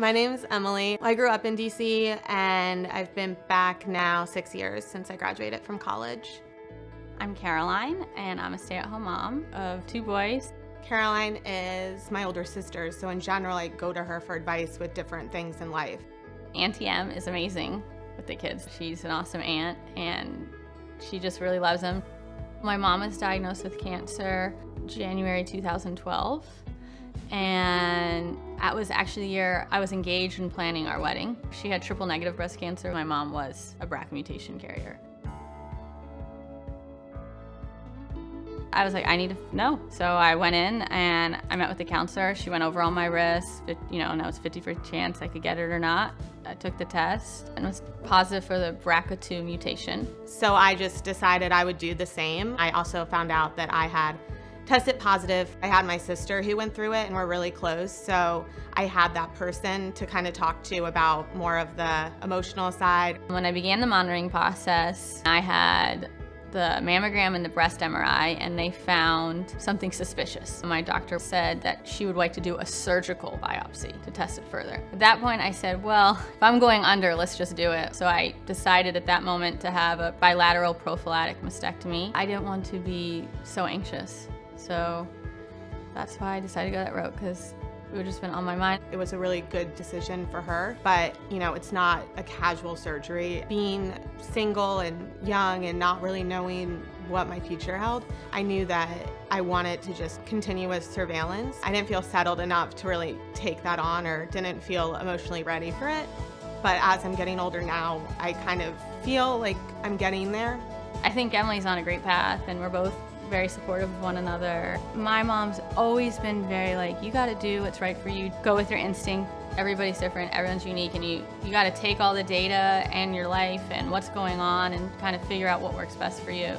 My name's Emily. I grew up in DC and I've been back now six years since I graduated from college. I'm Caroline and I'm a stay-at-home mom of two boys. Caroline is my older sister, so in general I go to her for advice with different things in life. Auntie M is amazing with the kids. She's an awesome aunt and she just really loves them. My mom was diagnosed with cancer January 2012 and that was actually the year I was engaged and planning our wedding. She had triple negative breast cancer. My mom was a BRCA mutation carrier. I was like, I need to know. So I went in and I met with the counselor. She went over all my risks, you know, and I was 50 for chance I could get it or not. I took the test and was positive for the BRCA2 mutation. So I just decided I would do the same. I also found out that I had tested positive. I had my sister who went through it and we're really close. So I had that person to kind of talk to about more of the emotional side. When I began the monitoring process, I had the mammogram and the breast MRI and they found something suspicious. My doctor said that she would like to do a surgical biopsy to test it further. At that point I said, well, if I'm going under, let's just do it. So I decided at that moment to have a bilateral prophylactic mastectomy. I didn't want to be so anxious. So that's why I decided to go that route because it would just been on my mind. It was a really good decision for her, but you know, it's not a casual surgery. Being single and young and not really knowing what my future held, I knew that I wanted to just continue with surveillance. I didn't feel settled enough to really take that on or didn't feel emotionally ready for it. But as I'm getting older now, I kind of feel like I'm getting there. I think Emily's on a great path and we're both very supportive of one another. My mom's always been very like, you gotta do what's right for you. Go with your instinct. Everybody's different, everyone's unique, and you, you gotta take all the data and your life and what's going on and kind of figure out what works best for you.